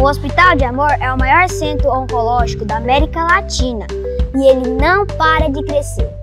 O Hospital de Amor é o maior centro oncológico da América Latina e ele não para de crescer.